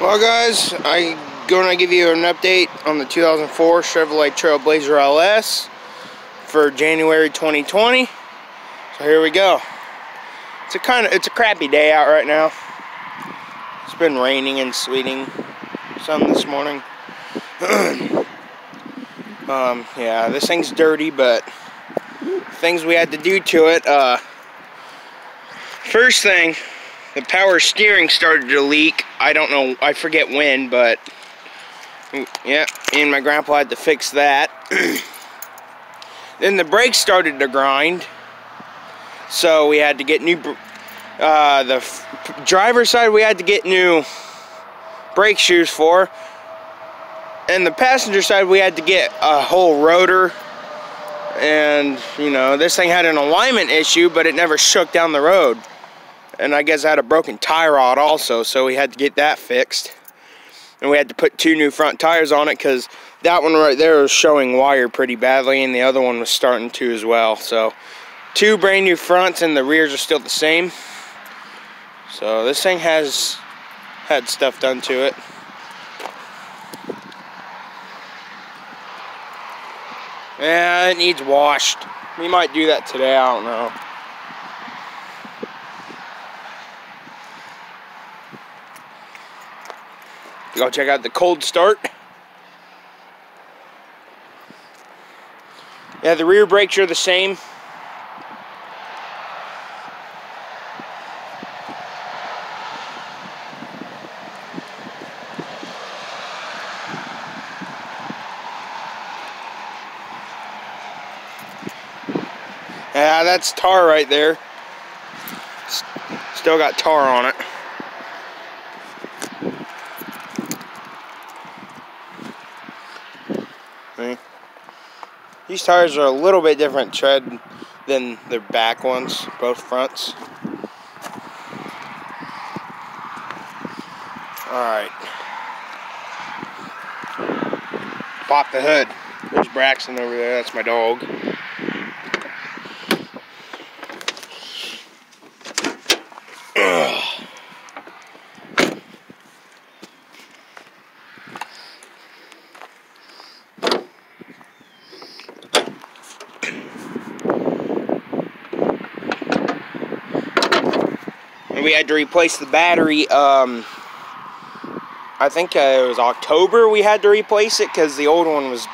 Well guys, I'm going to give you an update on the 2004 Chevrolet Trailblazer LS for January 2020. So here we go. It's a kind of it's a crappy day out right now. It's been raining and sleeting some this morning. um, yeah, this thing's dirty, but things we had to do to it. Uh, first thing, the power steering started to leak. I don't know, I forget when, but yeah, and my grandpa had to fix that. then the brakes started to grind. So we had to get new, uh, the driver's side we had to get new brake shoes for. And the passenger side we had to get a whole rotor. And, you know, this thing had an alignment issue, but it never shook down the road and I guess I had a broken tie rod also, so we had to get that fixed. And we had to put two new front tires on it because that one right there was showing wire pretty badly, and the other one was starting to as well. So two brand new fronts, and the rears are still the same. So this thing has had stuff done to it. Yeah, it needs washed. We might do that today, I don't know. Go check out the cold start. Yeah, the rear brakes are the same. Yeah, that's tar right there. Still got tar on it. These tires are a little bit different tread than their back ones, both fronts. Alright. Pop the hood. There's Braxton over there, that's my dog. and to replace the battery. Um, I think uh, it was October we had to replace it because the old one was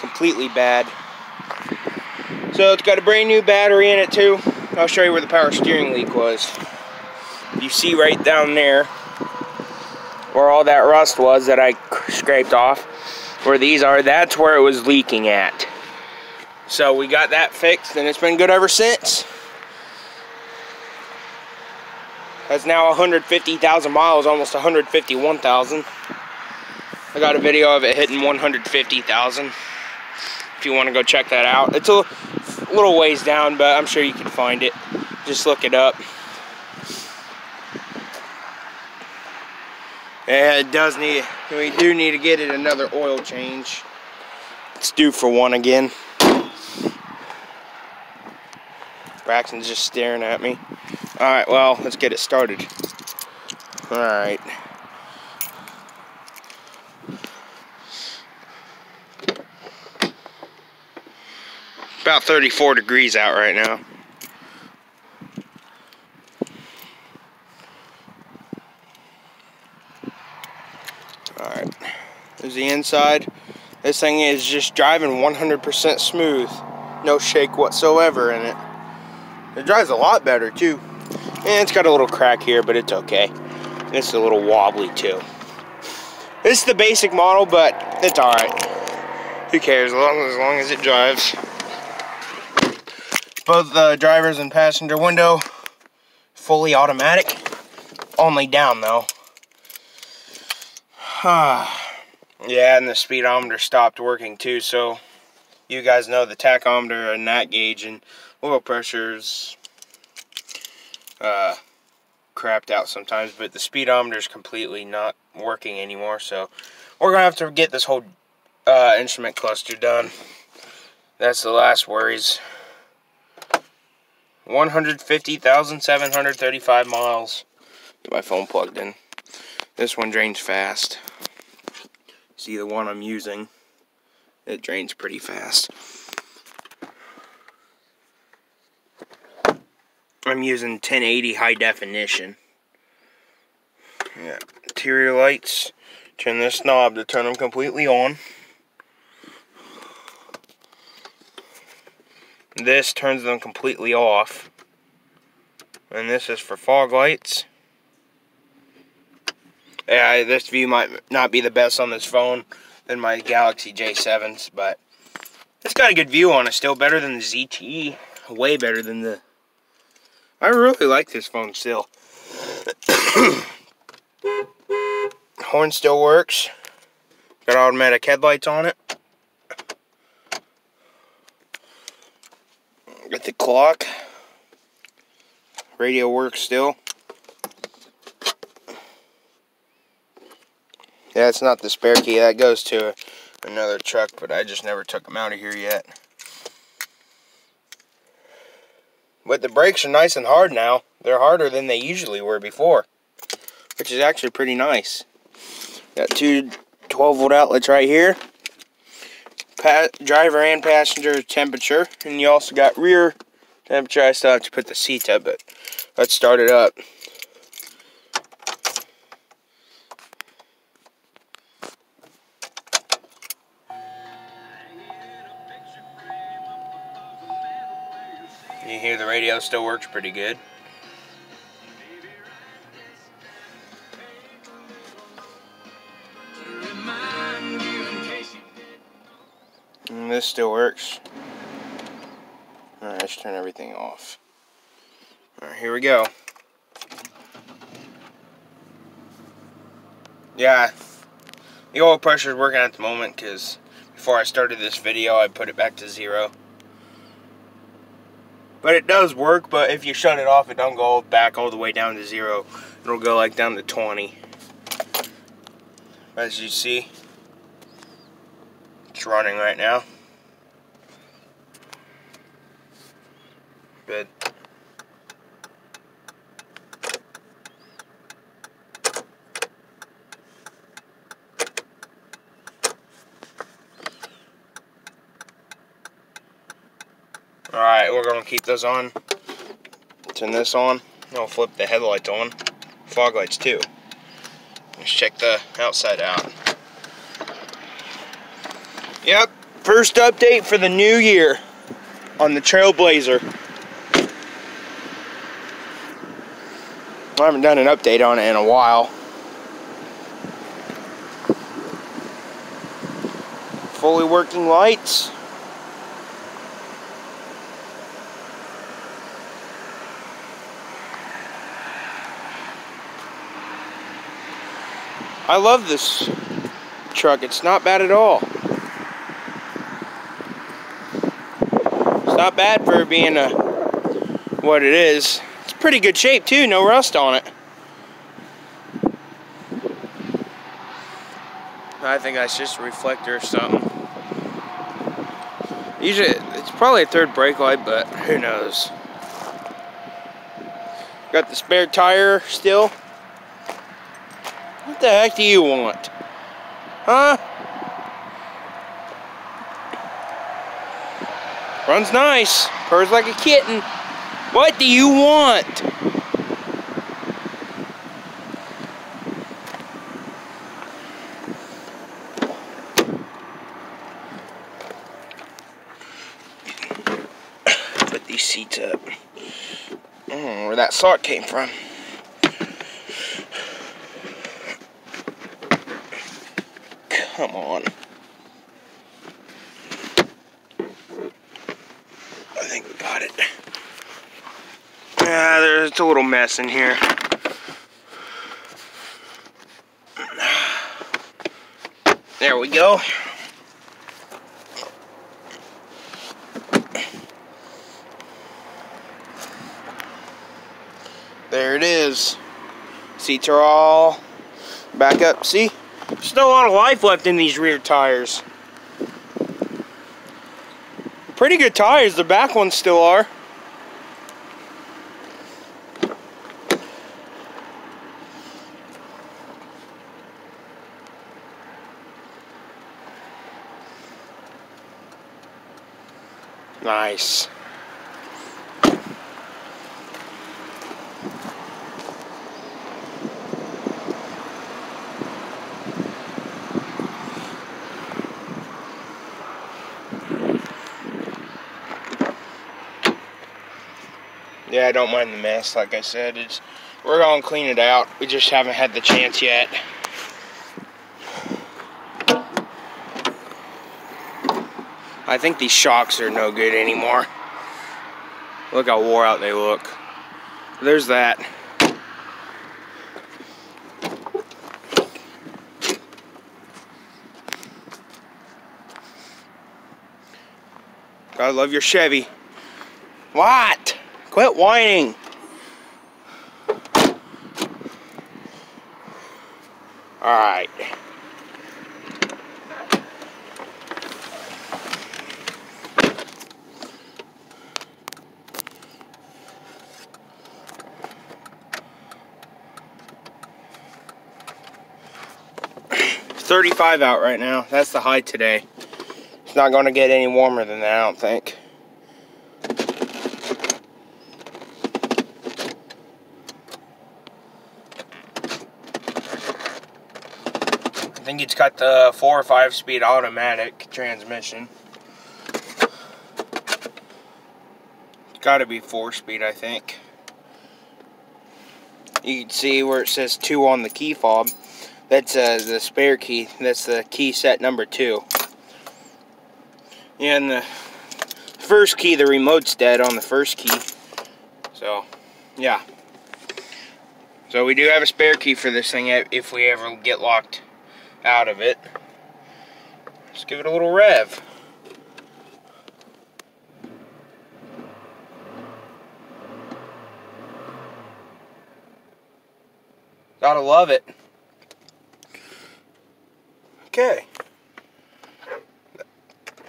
completely bad. So it's got a brand new battery in it too. I'll show you where the power steering leak was. You see right down there where all that rust was that I scraped off, where these are, that's where it was leaking at. So we got that fixed and it's been good ever since. That's now 150,000 miles, almost 151,000. I got a video of it hitting 150,000. If you want to go check that out. It's a little ways down, but I'm sure you can find it. Just look it up. Yeah, it does need, we do need to get it another oil change. It's due for one again. Braxton's just staring at me. Alright, well, let's get it started. Alright. About 34 degrees out right now. Alright. There's the inside. This thing is just driving 100% smooth. No shake whatsoever in it. It drives a lot better too. And it's got a little crack here, but it's okay. It's a little wobbly too. This is the basic model, but it's alright. Who cares, as long, as long as it drives. Both the driver's and passenger window, fully automatic. Only down though. yeah, and the speedometer stopped working too, so you guys know the tachometer and that gauge and oil pressures uh, crapped out sometimes, but the speedometer is completely not working anymore, so we're going to have to get this whole uh, instrument cluster done. That's the last worries. 150,735 miles. Get my phone plugged in. This one drains fast. See the one I'm using? It drains pretty fast. I'm using 1080 high definition. Yeah, interior lights. Turn this knob to turn them completely on. This turns them completely off. And this is for fog lights. Yeah, this view might not be the best on this phone than my Galaxy J7s, but it's got a good view on it. Still better than the ZTE. Way better than the... I really like this phone still. Horn still works. Got automatic headlights on it. Got the clock. Radio works still. Yeah, it's not the spare key. That goes to another truck, but I just never took them out of here yet. But the brakes are nice and hard now. They're harder than they usually were before, which is actually pretty nice. Got two 12 volt outlets right here. Pa driver and passenger temperature. And you also got rear temperature. I still have to put the seat up, but let's start it up. You hear the radio still works pretty good. And this still works. Alright, let's turn everything off. Alright, here we go. Yeah, the oil pressure is working at the moment because before I started this video, I put it back to zero. But it does work, but if you shut it off, it don't go back all the way down to zero. It'll go like down to 20. As you see, it's running right now. Good. Alright, we're going to keep those on. Turn this on. I'll flip the headlights on. Fog lights too. Let's check the outside out. Yep, first update for the new year on the Trailblazer. I haven't done an update on it in a while. Fully working lights. I love this truck. It's not bad at all. It's not bad for being a what it is. It's pretty good shape too, no rust on it. I think that's just a reflector or something. Usually, it's probably a third brake light, but who knows. Got the spare tire still. What the heck do you want? Huh? Runs nice. Purrs like a kitten. What do you want? Put these seats up. Oh, where that sock came from. Come on. I think we got it. Yeah, there's a little mess in here. There we go. There it is. Seats are all back up. See? Still a lot of life left in these rear tires. Pretty good tires, the back ones still are. Nice. Yeah, I don't mind the mess, like I said. It's we're gonna clean it out. We just haven't had the chance yet. I think these shocks are no good anymore. Look how wore out they look. There's that. I love your Chevy. What? Quit whining. All right. Thirty-five out right now. That's the high today. It's not going to get any warmer than that, I don't think. Think it's got the four or five speed automatic transmission. It's Got to be four speed, I think. You can see where it says two on the key fob. That's uh, the spare key. That's the key set number two. And the first key, the remote's dead on the first key. So, yeah. So we do have a spare key for this thing if we ever get locked out of it. Let's give it a little rev. Gotta love it. Okay.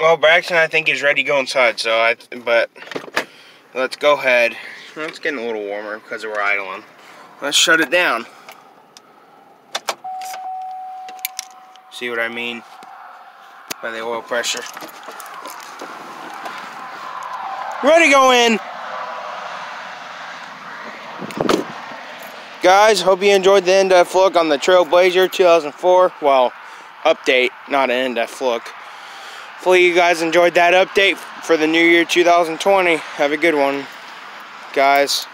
Well, Braxton, I think is ready to go inside. So I, but let's go ahead. it's getting a little warmer because we're idling. Let's shut it down. See what I mean by the oil pressure. Ready to go in. Guys, hope you enjoyed the in-depth look on the Trailblazer 2004. Well, update, not an in-depth look. Hopefully you guys enjoyed that update for the new year 2020. Have a good one, guys.